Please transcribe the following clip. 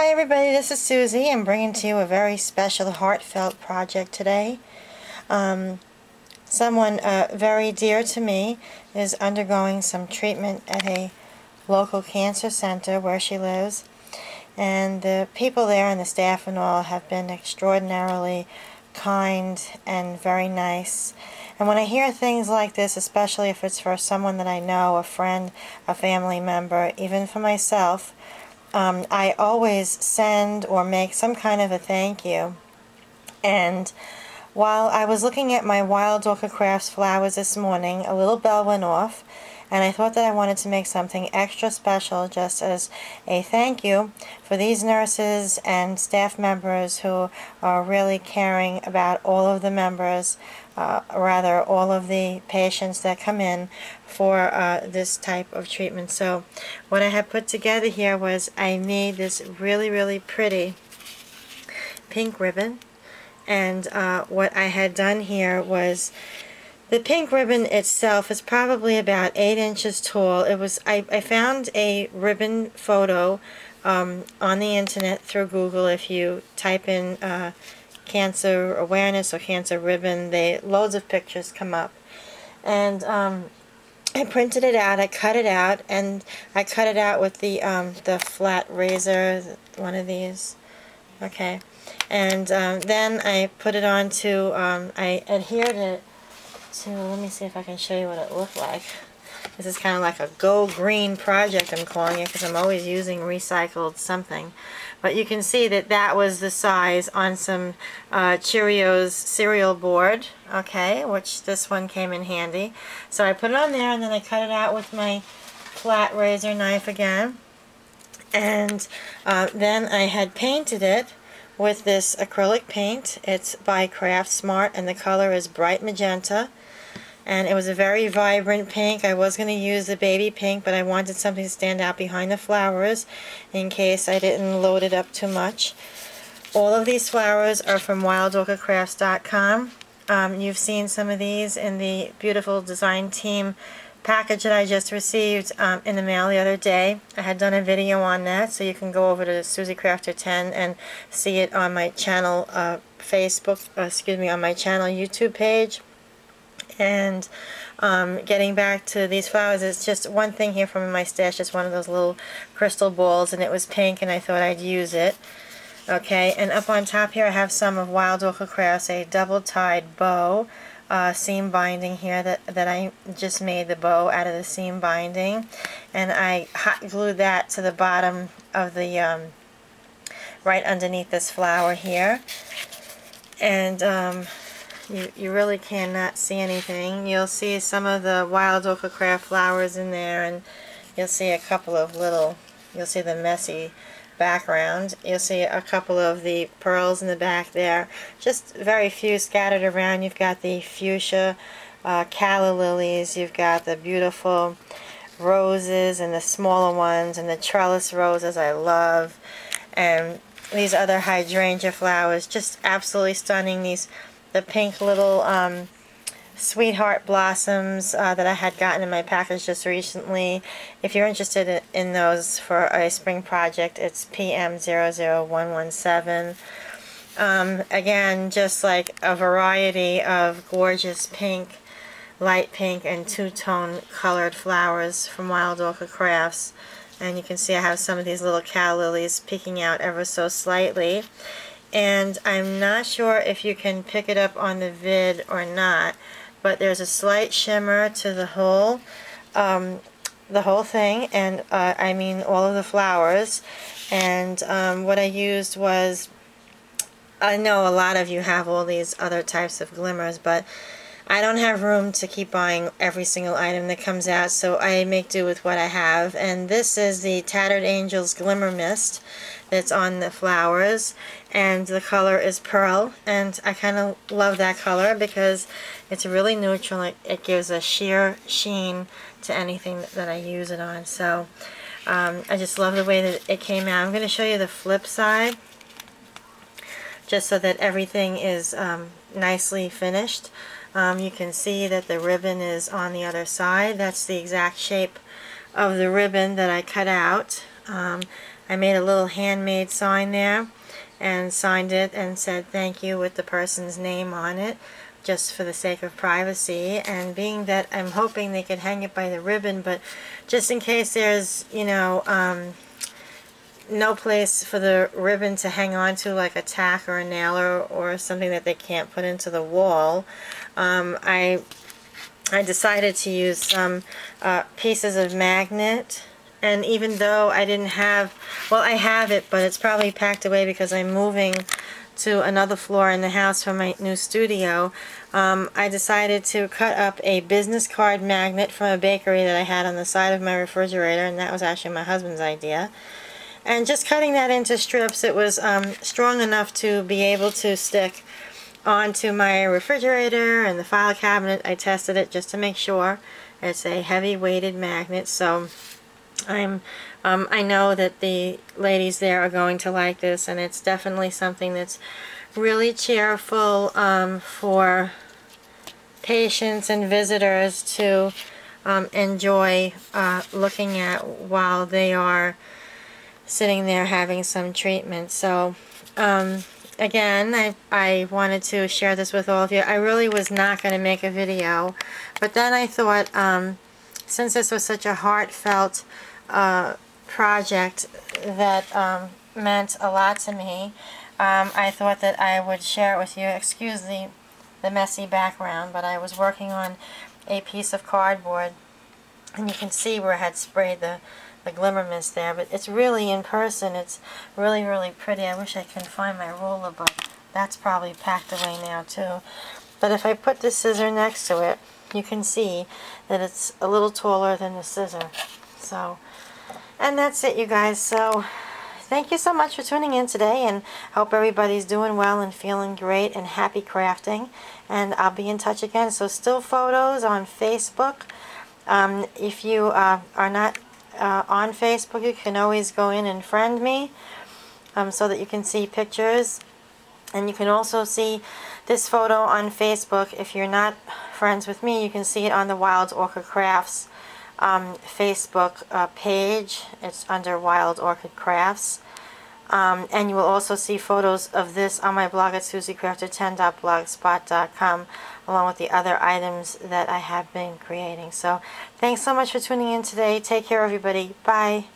Hi everybody, this is Suzie. I'm bringing to you a very special heartfelt project today. Um, someone uh, very dear to me is undergoing some treatment at a local cancer center where she lives and the people there and the staff and all have been extraordinarily kind and very nice and when I hear things like this especially if it's for someone that I know, a friend, a family member, even for myself um, I always send or make some kind of a thank you. And while I was looking at my Wild Orchid Crafts flowers this morning, a little bell went off and I thought that I wanted to make something extra special just as a thank you for these nurses and staff members who are really caring about all of the members, uh, rather all of the patients that come in for uh, this type of treatment. So what I have put together here was I made this really really pretty pink ribbon and uh, what I had done here was the pink ribbon itself is probably about 8 inches tall. It was I, I found a ribbon photo um, on the internet through Google. If you type in uh, cancer awareness or cancer ribbon, they loads of pictures come up. And um, I printed it out, I cut it out, and I cut it out with the um, the flat razor, one of these. Okay. And um, then I put it on to, um, I adhered it so let me see if I can show you what it looked like. This is kind of like a go green project I'm calling it because I'm always using recycled something. But you can see that that was the size on some uh, Cheerios cereal board, okay, which this one came in handy. So I put it on there and then I cut it out with my flat razor knife again. And uh, then I had painted it with this acrylic paint. It's by Craft Smart and the color is bright magenta and it was a very vibrant pink. I was going to use the baby pink, but I wanted something to stand out behind the flowers in case I didn't load it up too much. All of these flowers are from wildorchidcrafts.com. Um, you've seen some of these in the beautiful design team package that I just received um, in the mail the other day. I had done a video on that, so you can go over to Suzie Crafter 10 and see it on my channel uh, Facebook, uh, excuse me, on my channel YouTube page. And um, getting back to these flowers, it's just one thing here from my stash, just one of those little crystal balls, and it was pink, and I thought I'd use it. Okay, and up on top here I have some of Wild Orchid Crafts, a double-tied bow uh, seam binding here that, that I just made the bow out of the seam binding. And I hot glued that to the bottom of the, um, right underneath this flower here. And um, you, you really cannot see anything. You'll see some of the wild orchid craft flowers in there and you'll see a couple of little, you'll see the messy background. You'll see a couple of the pearls in the back there. Just very few scattered around. You've got the fuchsia uh, calla lilies. You've got the beautiful roses and the smaller ones and the trellis roses I love. And these other hydrangea flowers. Just absolutely stunning. These the pink little um, sweetheart blossoms uh, that I had gotten in my package just recently. If you're interested in those for a spring project, it's PM00117. Um, again, just like a variety of gorgeous pink, light pink, and two-tone colored flowers from Wild Orchid Crafts. And you can see I have some of these little calla lilies peeking out ever so slightly and I'm not sure if you can pick it up on the vid or not but there's a slight shimmer to the whole um, the whole thing and uh, I mean all of the flowers. And um, what I used was I know a lot of you have all these other types of glimmers but I don't have room to keep buying every single item that comes out, so I make do with what I have. And this is the Tattered Angels Glimmer Mist that's on the flowers. And the color is Pearl. And I kind of love that color because it's really neutral. It, gives a sheer sheen to anything that I use it on. So um, I just love the way that it came out. I'm going to show you the flip side just so that everything is um, nicely finished. Um, you can see that the ribbon is on the other side. That's the exact shape of the ribbon that I cut out. Um, I made a little handmade sign there and signed it and said thank you with the person's name on it just for the sake of privacy and being that I'm hoping they could hang it by the ribbon but just in case there's you know um, no place for the ribbon to hang on to like a tack or a nail or, or something that they can't put into the wall um, I I decided to use some uh, pieces of magnet and even though I didn't have well I have it but it's probably packed away because I'm moving to another floor in the house for my new studio, um, I decided to cut up a business card magnet from a bakery that I had on the side of my refrigerator, and that was actually my husband's idea. And just cutting that into strips, it was um, strong enough to be able to stick onto my refrigerator and the file cabinet. I tested it just to make sure. It's a heavy weighted magnet, so I'm um, I know that the ladies there are going to like this and it's definitely something that's really cheerful um, for patients and visitors to um, enjoy uh, looking at while they are sitting there having some treatment. So um, again, I, I wanted to share this with all of you. I really was not going to make a video, but then I thought um, since this was such a heartfelt uh, project that um, meant a lot to me. Um, I thought that I would share it with you. Excuse the, the messy background, but I was working on a piece of cardboard, and you can see where I had sprayed the, the glimmer mist there, but it's really in person. It's really, really pretty. I wish I could find my ruler, but that's probably packed away now, too. But if I put the scissor next to it, you can see that it's a little taller than the scissor. So and that's it, you guys. So thank you so much for tuning in today and hope everybody's doing well and feeling great and happy crafting. And I'll be in touch again. So still photos on Facebook. Um, if you uh, are not uh, on Facebook, you can always go in and friend me um, so that you can see pictures. And you can also see this photo on Facebook. If you're not friends with me, you can see it on the Wild Orchid Crafts um, Facebook uh, page. It's under Wild Orchid Crafts. Um, and you will also see photos of this on my blog at suziecrafter10.blogspot.com along with the other items that I have been creating. So thanks so much for tuning in today. Take care everybody. Bye.